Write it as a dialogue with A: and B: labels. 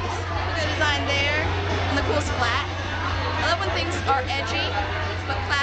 A: pictures. The design there, and the cool splat. I love when things are edgy, but classic.